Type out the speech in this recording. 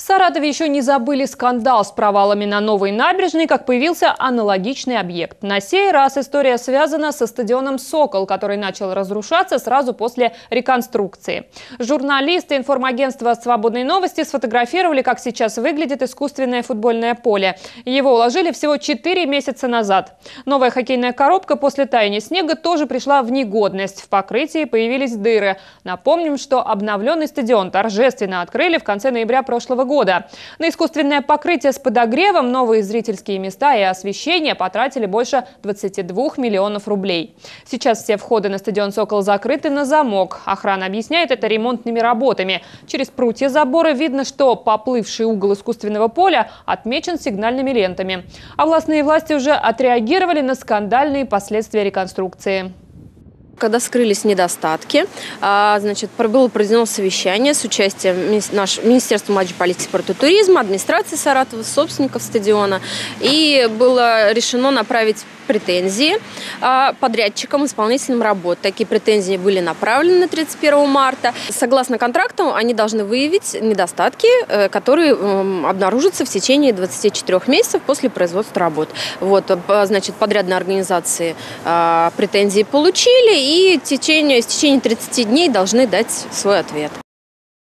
В Саратове еще не забыли скандал с провалами на новой набережной, как появился аналогичный объект. На сей раз история связана со стадионом «Сокол», который начал разрушаться сразу после реконструкции. Журналисты информагентства «Свободные новости» сфотографировали, как сейчас выглядит искусственное футбольное поле. Его уложили всего 4 месяца назад. Новая хоккейная коробка после таяния снега тоже пришла в негодность. В покрытии появились дыры. Напомним, что обновленный стадион торжественно открыли в конце ноября прошлого года года. На искусственное покрытие с подогревом, новые зрительские места и освещение потратили больше 22 миллионов рублей. Сейчас все входы на стадион «Сокол» закрыты на замок. Охрана объясняет это ремонтными работами. Через прутья забора видно, что поплывший угол искусственного поля отмечен сигнальными лентами. А властные власти уже отреагировали на скандальные последствия реконструкции. Когда скрылись недостатки, а, значит, было проведено совещание с участием Министерства молодежи, политики, спорта туризма, администрации Саратова, собственников стадиона. И было решено направить претензии а, подрядчикам, исполнителям работ. Такие претензии были направлены на 31 марта. Согласно контракту, они должны выявить недостатки, э, которые обнаружатся в течение 24 месяцев после производства работ. Вот, значит, подрядные организации а, претензии получили и в течение, в течение 30 дней должны дать свой ответ.